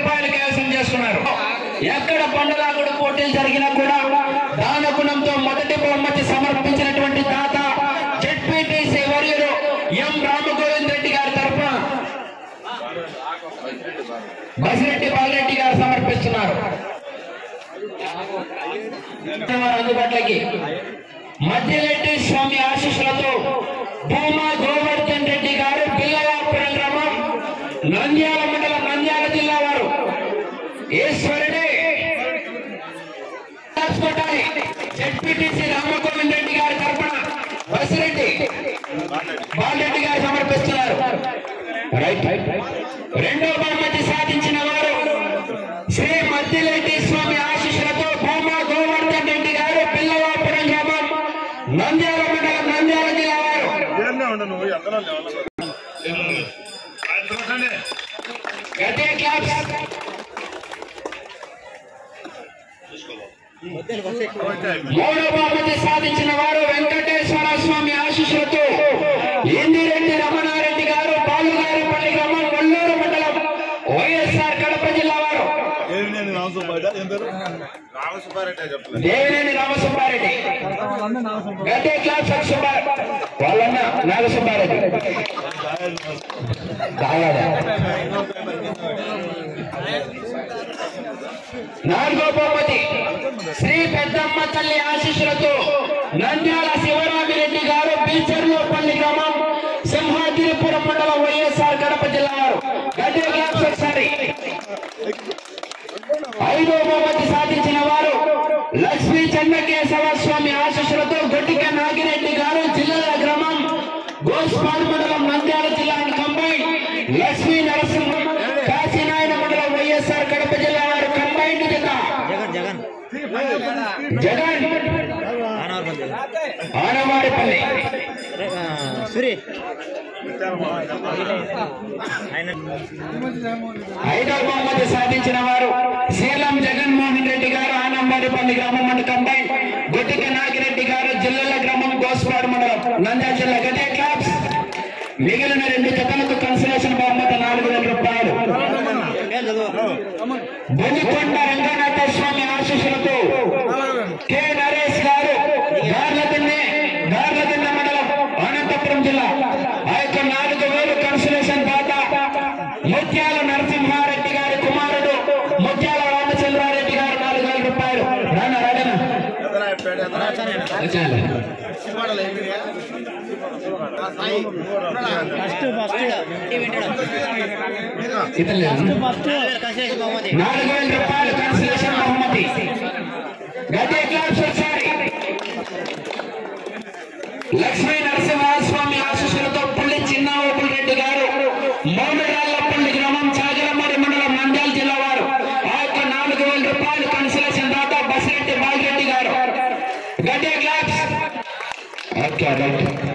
రూపాయలు కైవసం చేస్తున్నారు. ఎక్కడ పండులాగుడు పోటీలు జరిగినా కూడా దానగుణంతో మొదటి బహుమతి సమర్పించినటువంటి తాత జడ్పీటీసీ వర్యులు ఎం రామగోవింద్ రెడ్డి గారి తరఫున బసిరెడ్డి బాలరెడ్డి గారు సమర్పిస్తున్నారు. అందుబాటులోకి. మధ్యరెడ్డి స్వామి ఆశీస్సులతో భూమా గోవర్ధన్ రెడ్డి గారు పిల్లవాపురం గ్రామం నంద్యాల మండలం నంద్యాల జిల్లా వారు ఈశ్వరుడే. జడ్పీటీసీ రామగోవింద్ రెడ్డి గారి తరఫున బసిరెడ్డి బాలరెడ్డి గారు సమర్పిస్తున్నారు. రెండో బహుమతి సాధించిన వారు శ్రీ మద్దిరెడ్డి స్వామి ఆశీస్సులతో భూమా గోవర్ధన్ రెడ్డి గారు పిల్లవాపురం గ్రామం నంద్యాల మండలం నంద్యాల జిల్లా వారు. గదే క్లాప్స్ సాధించిన వారు వెంకటేశ్వర స్వామి ఆశీస్సులతో ఇందిరెడ్డి రమణారెడ్డి గారు బాలుగారిపల్లి గ్రామం కొల్లూరు మండలం వైఎస్ఆర్ కడప జిల్లా వారు. దేవినేని రామసుబ్బారెడ్డి గడ్డే క్లాస్ వాళ్ళన్న నాగసుబ్బారెడ్డి. నాలుగో బహుమతి శ్రీ పెద్దమ్మ తల్లి ఆశీస్సులతో నంద్యాల శివరామిరెడ్డి గారు బీచర్లోపల్లి గ్రామం సింహాద్రిపురం మండలం వైఎస్ఆర్ కడప జిల్లా వారు. ఐదో బహుమతి సాధించిన వారు లక్ష్మీ చెన్నకేశవ స్వామి ఆశీస్సులతో గొట్టిక నాగిరెడ్డి గారు జిల్లాల గ్రామం గోస్పాడు మండలం నంద్యాల జిల్లా కంబైన్ లక్ష్మీ నరసింహ కాశీనాయన మండలం వైఎస్ఆర్ కడప జిల్లా వారు కంబైన్ జత జగన్ మధ్య ఆనవారిపల్లి సూరి బహుమతి సాధించిన వారు శీలం జగన్మోహన్ రెడ్డి గారు ఆనంబారిపల్లి గ్రామం మండలం కంబైన్ గొట్టిక నాగిరెడ్డి గారు జిల్లాల గ్రామం గోస్పాడు మండలం నంద్యాల జిల్లా గదే క్లాబ్స్ మిగిలిన రెండు జతలకు కన్సలేషన్ బహుమతి నాలుగు వేల రూపాయలు పేరు చదువు స్వామి ఆశీస్సులతో కె నరేష్ గారు గార్లదిన్నె గార్లదిన్నె మండలం అనంతపురం జిల్లా ఆ యొక్క నాలుగు వేలు కన్సలేషన్ దాత ముత్యాల నరసింహారెడ్డి గారి కుమారుడు ముత్యాల రామచంద్రారెడ్డి గారు నాలుగు వేల రూపాయలు. రానా రాజన నాలుగు వేల రూపాయలు కన్సలేషన్ బహుమతి. గదే క్లాస్ ఒకసారి లక్ష Get a glass. Okay.